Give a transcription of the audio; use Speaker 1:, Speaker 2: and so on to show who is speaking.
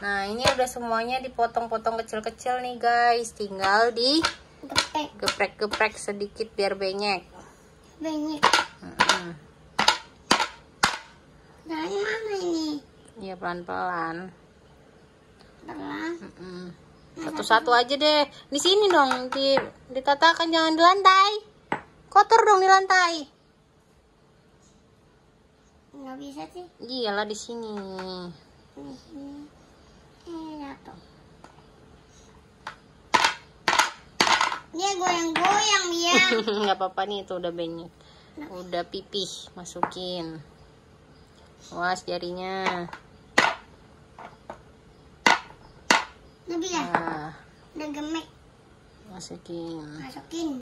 Speaker 1: Nah, ini udah semuanya dipotong-potong kecil-kecil nih, guys. Tinggal di geprek-geprek sedikit biar benyek.
Speaker 2: Banyak.
Speaker 1: Mm-mm.
Speaker 2: Dari mana ini?
Speaker 1: Iya, pelan-pelan.
Speaker 2: Pelan.
Speaker 1: Satu-satu aja deh. Di sini dong, di ditatakan jangan di lantai. Kotor dong di lantai.
Speaker 2: Nggak bisa sih.
Speaker 1: Iyalah. Di sini.
Speaker 2: Goyang-goyang dia.
Speaker 1: nggak apa-apa nih itu udah banyak udah pipih masukin was jarinya
Speaker 2: Nabi ya,
Speaker 1: nah
Speaker 2: udah gemek.
Speaker 1: masukin
Speaker 2: Masukin.